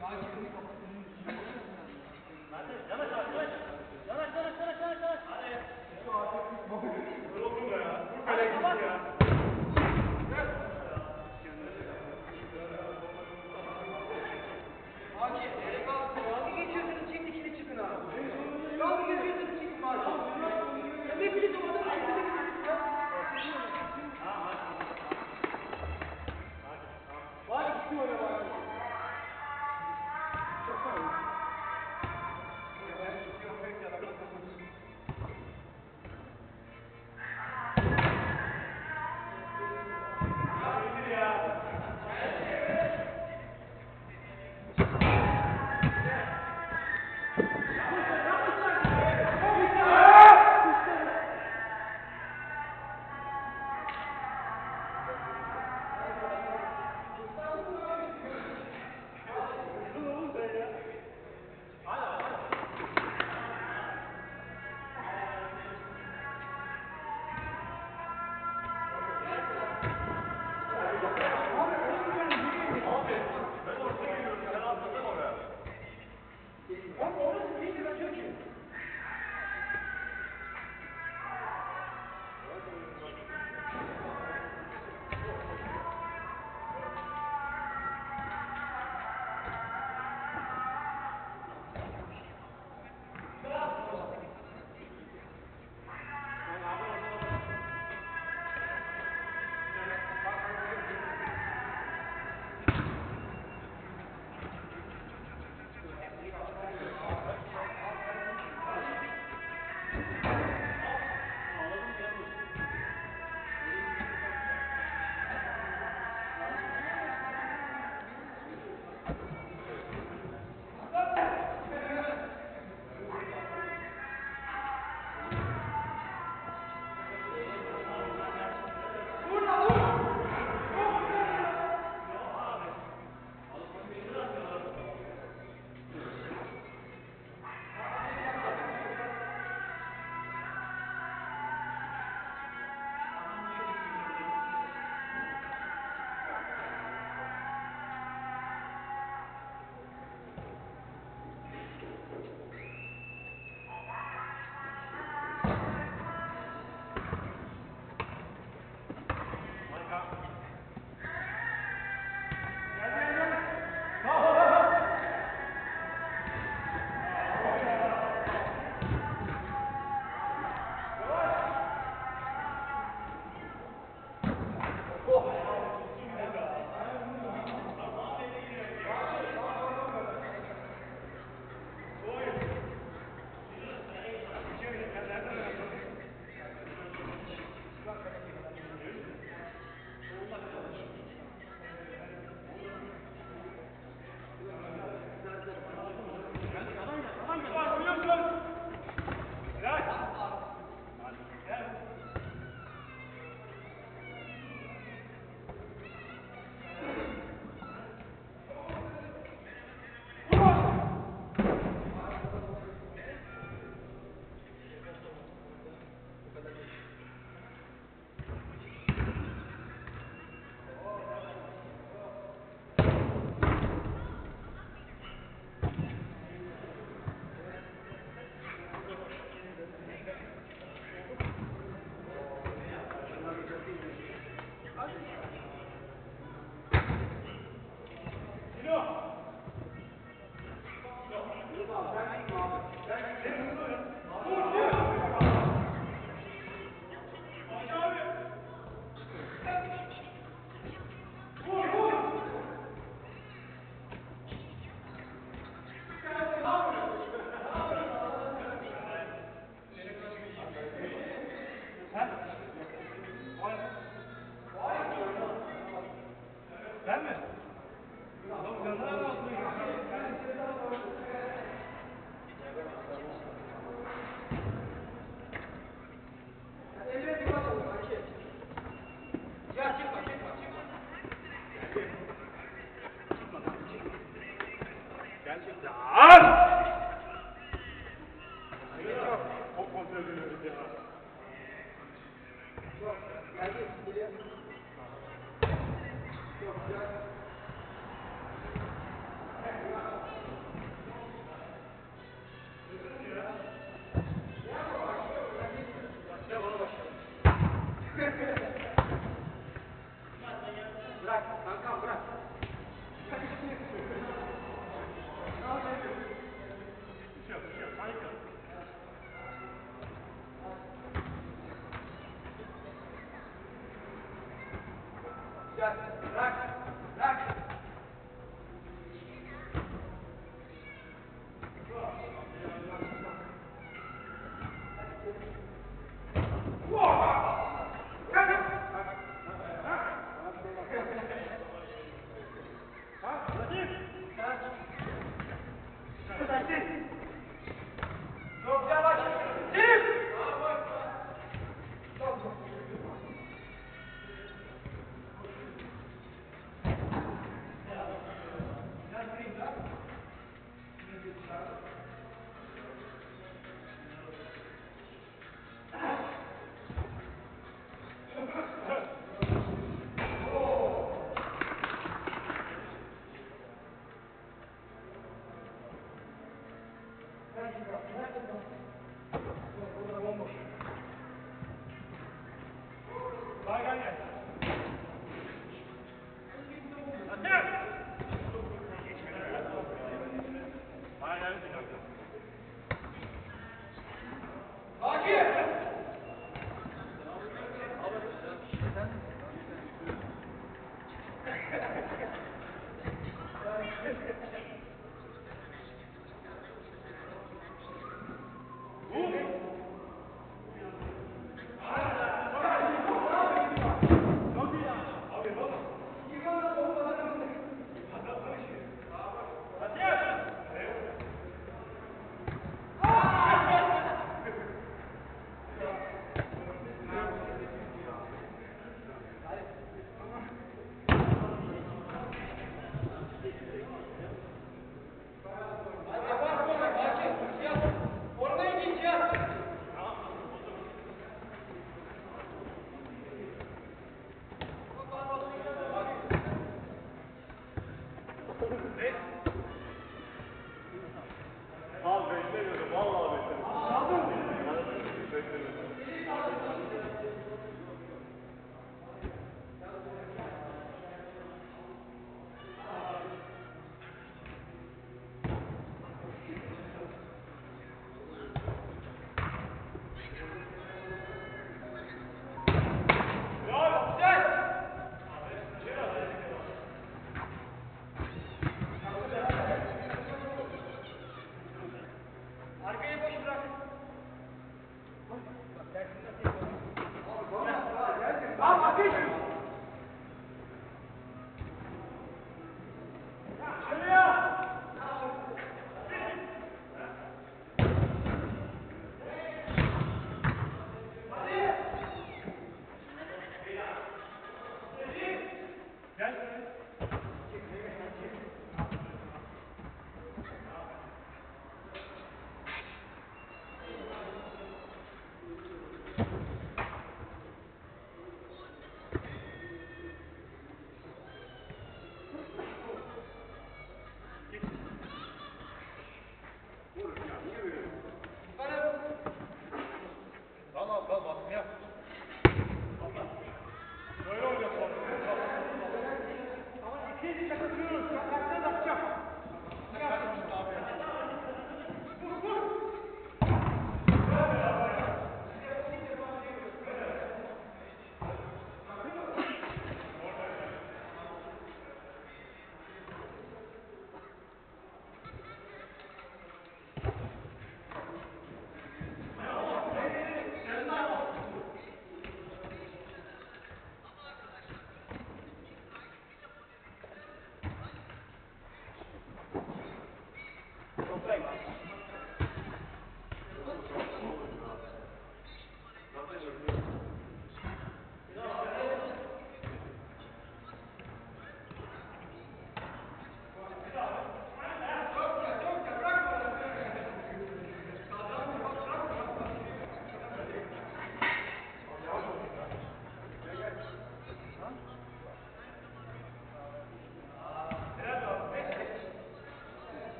Hadi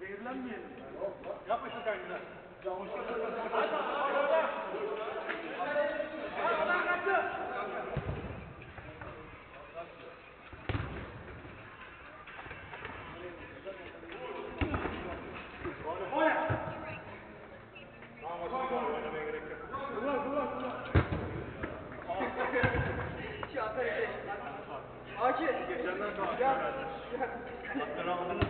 Zehirlenmeyelim. Yapma şu kaygını. Hadi hadi. Acil. Geçenden kalktı. Ya. Ya.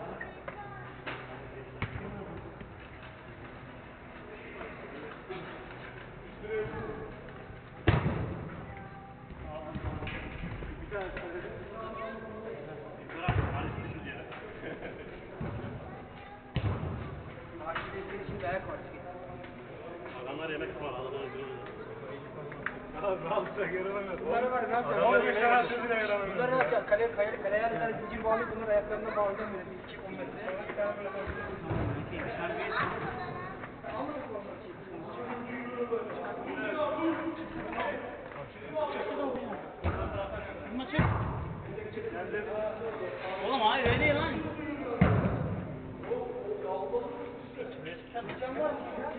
Adamlar yemek var, adamlar Bunları var ne yapacak? Bunları ne yapacak? Kale, kale, kaleye alırlar, zincir bağlı bunlar ayaklarına bağlıdan böyle bir iki on metre. Ama şey, şey. bu anlar çekilmiş. Oğlum hayır öyle lan. Oğlum, var mı?